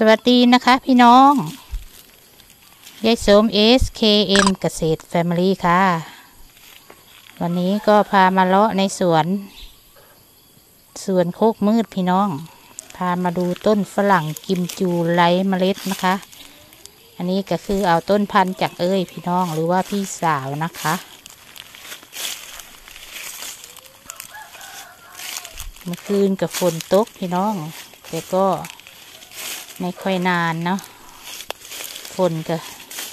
สวัสดีนะคะพี่น้องยายสม SKM เกษตรแฟมิลี่ค่ะ วันนี้ก็พามาเลาะในสวนสวนโคกมืดพี่น้อง พามาดูต้นฝรั่งกิมจูไร้เมล็ดนะคะ อันนี้ก็คือเอาต้นพันธุ์จากเอ้ยพี่น้องหรือว่าพี่สาวนะคะ เมื่อคืนกับฝนตกพี่น้อง แต่ก็ ไม่ค่อยนานเนาะฝนก็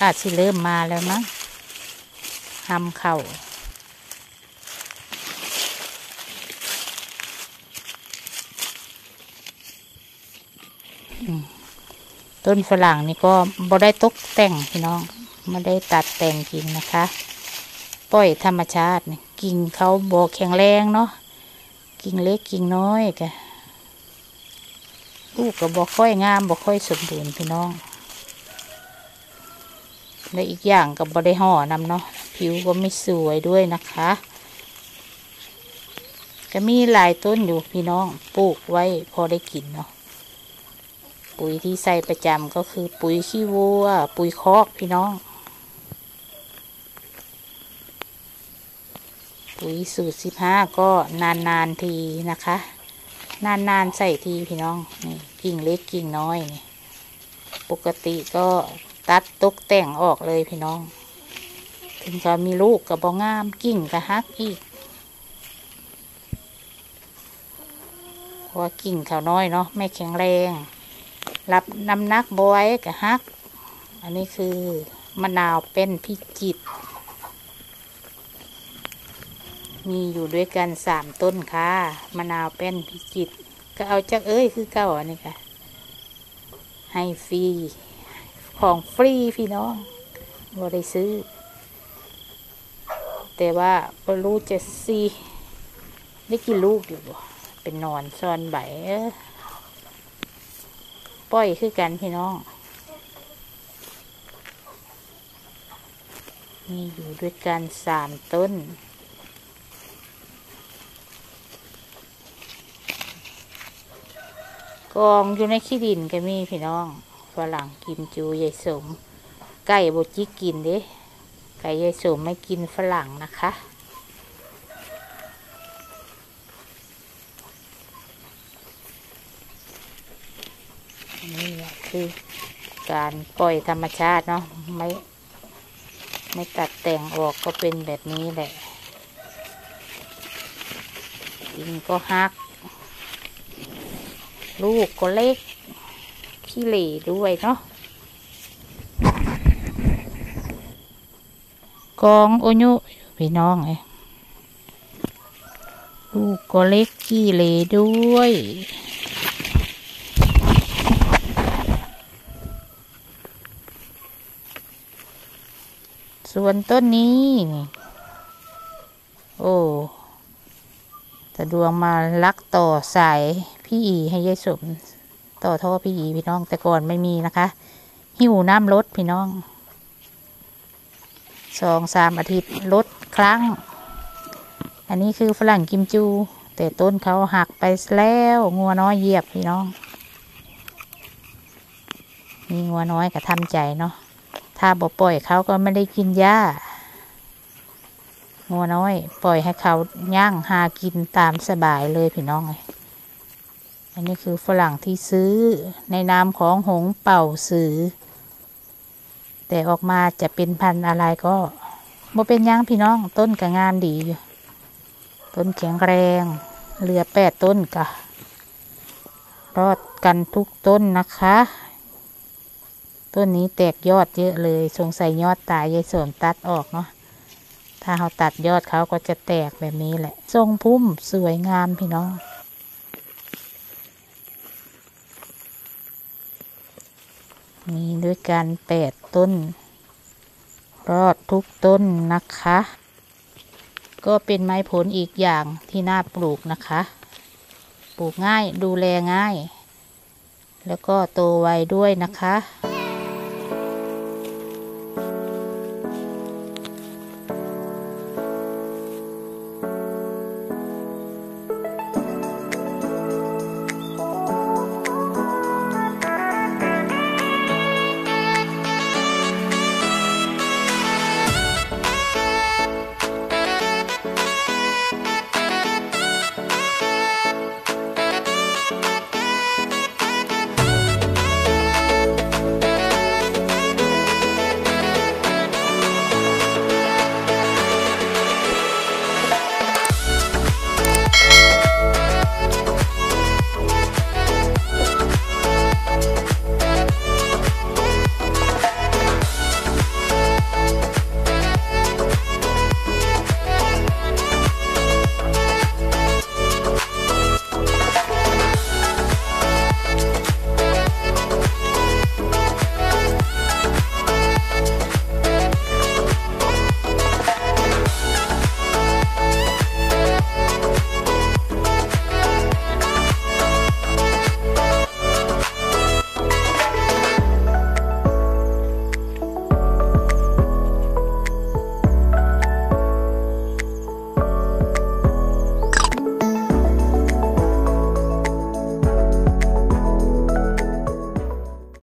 อาจจะเริ่มมาแล้วมั้งทำเข่าต้นฝรั่งนี่ก็บ่ได้ตกแต่งพี่น้องไม่ได้ตัดแต่งกิ่งนะคะ ปล่อยธรรมชาติ กิ่งเขาบกแข็งแรงเนาะกิ่งเล็กกิ่งน้อยกะ ลูกก็บอกค่อยงามบอค่อยสมบูรณ์พี่น้อง และอีกอย่างกับบได้ห่อนำเนาะผิวก็ไม่สวยด้วยนะคะ ก็มีหลายต้นอยู่พี่น้องปลูกไว้พอได้กินเนาะปุ๋ยที่ใส่ประจำก็คือปุ๋ยขี้วัว ปุ๋ยคอกพี่น้อง ปุ๋ยสูตรสิบห้าก็นานๆทีนะคะ นานๆใส่ทีพี่น้องนี่กิ่งเล็กกิ่งน้อยนี่ปกติก็ตัดตกแต่งออกเลยพี่น้อง ถึงจะมีลูกกับบองามกิ่งกระฮักอีกเพราะว่ากิ่งเขาน้อยเนาะไม่แข็งแรง รับน้ำหนักบอยกระฮัก อันนี้คือมะนาวเป็นพิจิตร มีอยู่ด้วยกันสามต้นค่ะมะนาวเป็นพิจิตรก็เอาจากเอ้ยคือเก่าอันนี้ค่ะให้ฟรีของฟรีพี่น้องบ่ได้ซื้อ แต่ว่าบรู้จะซีได้กี่ลูกอยู่บ่เป็นนอนซ่อนใบเอ้อยคือกันพี่น้องมีอยู่ด้วยกันสามต้น กองอยู่ในขี้ดินก็มีพี่น้องฝรั่งกิมจูยายสม ไก่บจิกินเด้ไก่ยายสมไม่กินฝรั่งนะคะนี่คือการปล่อยธรรมชาติเนาะไม่ไม่ตัดแต่งออกก็เป็นแบบนี้แหละดินก็ฮัก ลูกก็เล็กขี้เหร่ด้วยเนาะกองโอยุพี่น้องไอลูกก็เล็กขี้เหร่ด้วยส่วนต้นนี้ โอ้ตะดวงมาลักต่อสาย พี่อีให้ยายสม ต่อท่อพี่อีพี่น้องแต่ก่อนไม่มีนะคะ หิวน้ำลดพี่น้องสองสามอาทิตย์ลดครั้ง อันนี้คือฝรั่งกิมจู แต่ต้นเขาหักไปแล้วงัวน้อยเหยียบพี่น้อง มีงัวน้อยก็ทำใจเนาะถ้าบ่ปล่อยเขาก็ไม่ได้กินหญ้างัวน้อย ปล่อยให้เขาย่างหากินตามสบายเลยพี่น้องเลย อันนี้คือฝรั่งที่ซื้อในนามของหงเป่าสือ แต่ออกมาจะเป็นพันธุ์อะไรก็บ่เป็นยังพี่น้องต้นก็งามดีอยู่ต้นแข็งแรงเหลือแปดต้นกะรอดกันทุกต้นนะคะ ต้นนี้แตกยอดเยอะเลยสงสัยยอดตายยายสวมตัดออกเนาะถ้าเราตัดยอดเขาก็จะแตกแบบนี้แหละ ทรงพุ่มสวยงามพี่น้อง มีด้วยกันแปดต้น รอดทุกต้นนะคะ ก็เป็นไม้ผลอีกอย่างที่น่าปลูกนะคะ ปลูกง่ายดูแลง่าย แล้วก็โตไวด้วยนะคะ